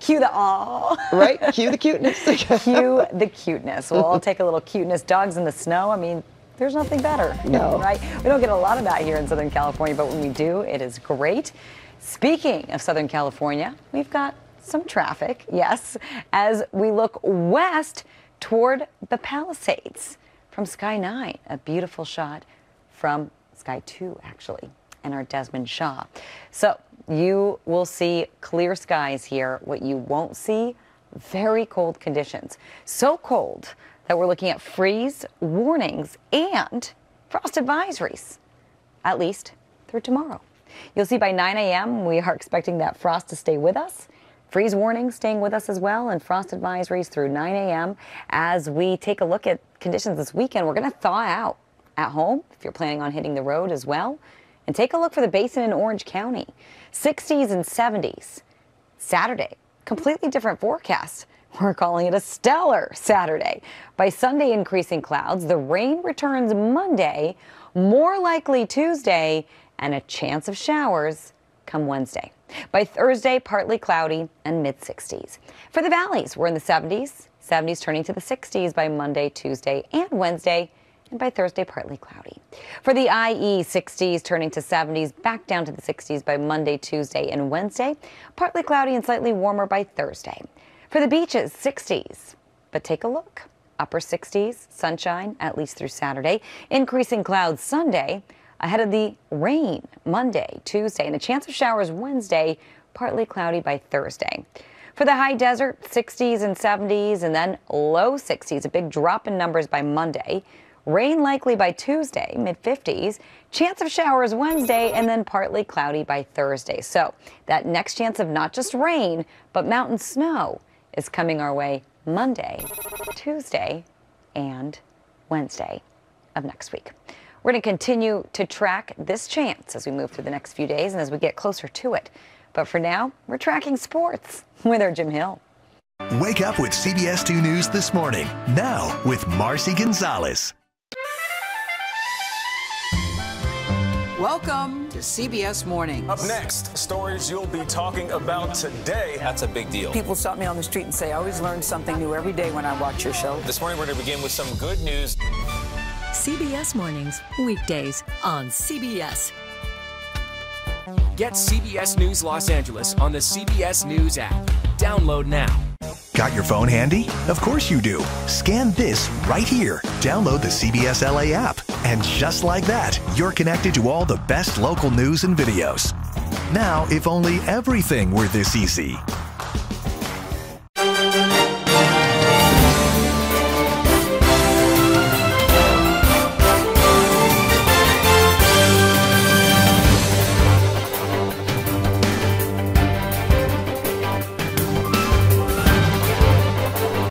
Cue the aw. right? Cue the cuteness. Cue the cuteness. We'll all take a little cuteness. Dogs in the snow. I mean, there's nothing better. No. Right? We don't get a lot of that here in Southern California, but when we do, it is great. Speaking of Southern California, we've got some traffic, yes, as we look west toward the Palisades from Sky 9. A beautiful shot from Sky 2, actually, and our Desmond Shaw. So you will see clear skies here. What you won't see, very cold conditions. So cold that we're looking at freeze warnings and frost advisories, at least through tomorrow. You'll see by 9 a.m. we are expecting that frost to stay with us. Freeze warnings staying with us as well, and frost advisories through 9 a.m. As we take a look at conditions this weekend, we're going to thaw out at home if you're planning on hitting the road as well. And take a look for the basin in Orange County. 60s and 70s. Saturday, completely different forecast. We're calling it a stellar Saturday. By Sunday, increasing clouds. The rain returns Monday, more likely Tuesday, and a chance of showers come Wednesday. By Thursday, partly cloudy and mid 60s. For the valleys, we're in the 70s, 70s turning to the 60s by Monday, Tuesday, and Wednesday and by Thursday, partly cloudy. For the IE, 60s turning to 70s, back down to the 60s by Monday, Tuesday, and Wednesday, partly cloudy and slightly warmer by Thursday. For the beaches, 60s. But take a look. Upper 60s, sunshine at least through Saturday, increasing clouds Sunday, ahead of the rain Monday, Tuesday, and a chance of showers Wednesday, partly cloudy by Thursday. For the high desert, 60s and 70s, and then low 60s, a big drop in numbers by Monday. Rain likely by Tuesday, mid 50s. Chance of showers Wednesday, and then partly cloudy by Thursday. So that next chance of not just rain, but mountain snow is coming our way Monday, Tuesday, and Wednesday of next week. We're going to continue to track this chance as we move through the next few days and as we get closer to it. But for now, we're tracking sports with our Jim Hill. Wake up with CBS 2 News this morning. Now with Marcy Gonzalez. Welcome to CBS Mornings. Up next, stories you'll be talking about today. That's a big deal. People stop me on the street and say, I always learn something new every day when I watch your show. This morning, we're going to begin with some good news. CBS Mornings, weekdays on CBS. Get CBS News Los Angeles on the CBS News app. Download now. Got your phone handy? Of course you do. Scan this right here. Download the CBS LA app. And just like that, you're connected to all the best local news and videos. Now, if only everything were this easy.